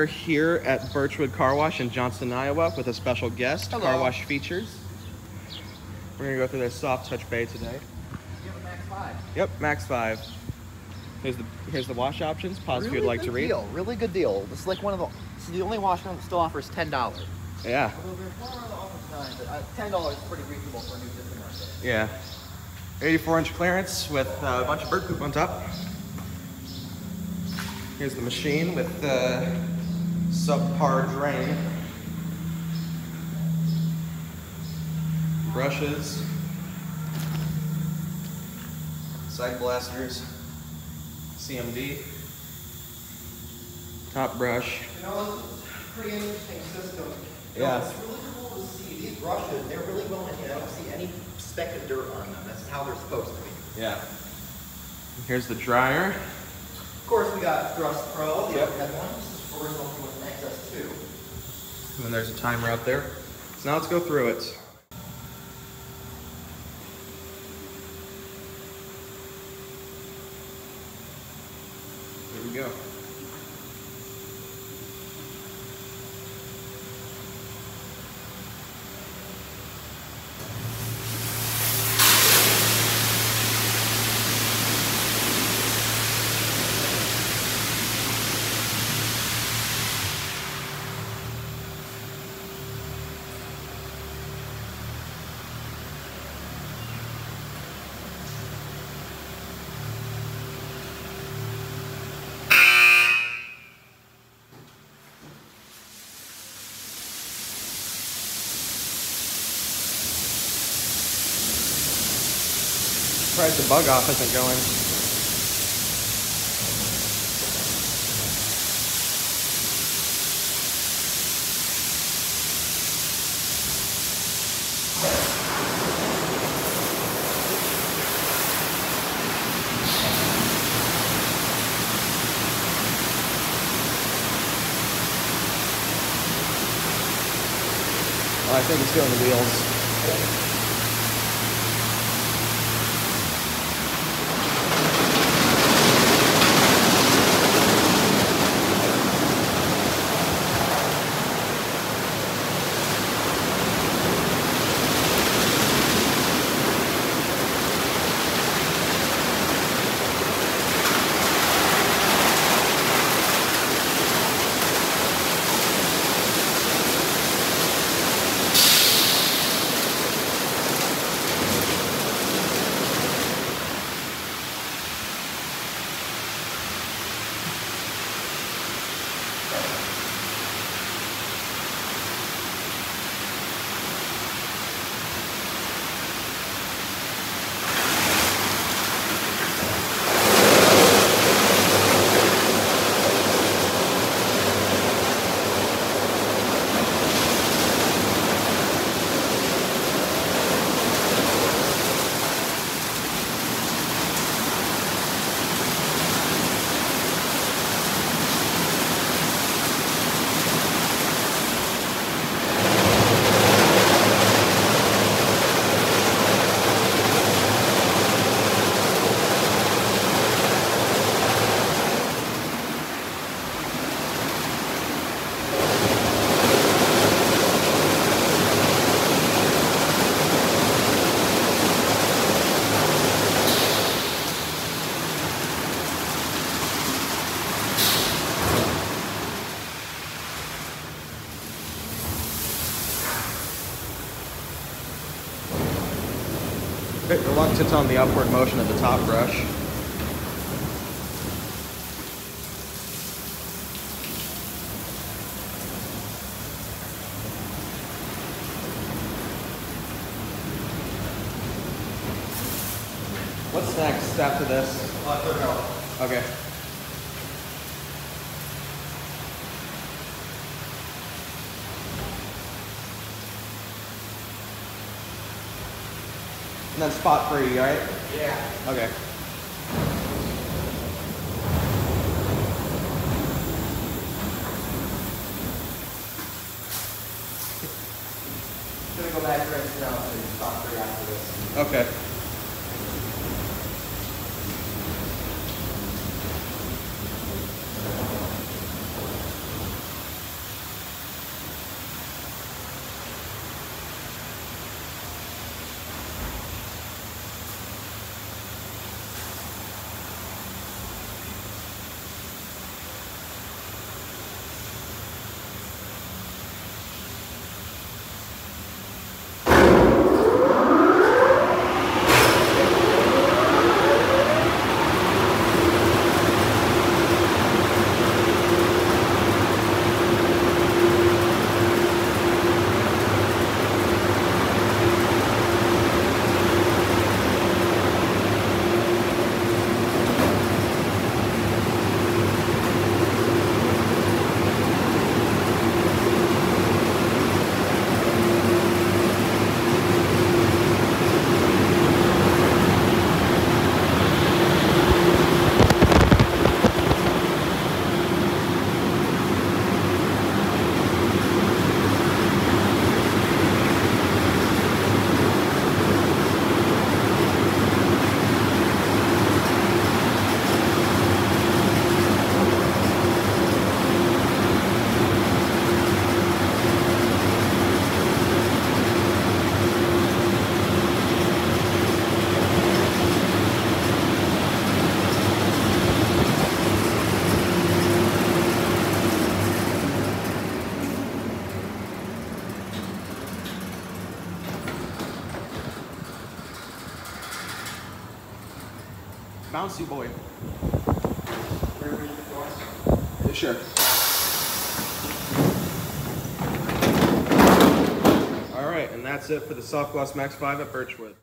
are here at Birchwood Car Wash in Johnston, Iowa with a special guest, Hello. Car Wash Features. We're gonna go through their soft touch bay today. You have a MAXX 5. Yep, MAXX 5. Here's the here's the wash options. Pause if you'd like to read. Deal. Really good deal. This is like one of the. This is the only wash that still offers ten dollars. Yeah, Although there's one other offer sign, but uh, ten dollars is pretty reasonable for a new system yeah. 84 inch clearance with uh, a bunch of bird poop on top. Here's the machine with the subpar drain. Brushes. Side blasters. CMD. Top brush. You know, pretty interesting system. You Yeah. know, it's really cool to see these brushes. They're really well in here. I don't see any speck of dirt on them. That's how they're supposed to be. Yeah. Here's the dryer. Of course, we got Thrust Pro, the Yep. overhead one. This is for something with an XS2. And then there's a timer up there. So now let's go through it. There we go. Surprised the bug off isn't going. I think it's doing the wheels. Bit reluctant on the upward motion of the top brush. What's next after this? Okay. And then spot free, right? Yeah. Okay. Go back to rinse now, so you stop three after this. Okay. Bouncy boy. Where were you before? Yeah, sure. All right, and that's it for the SoftGloss MAXX 5 at Birchwood.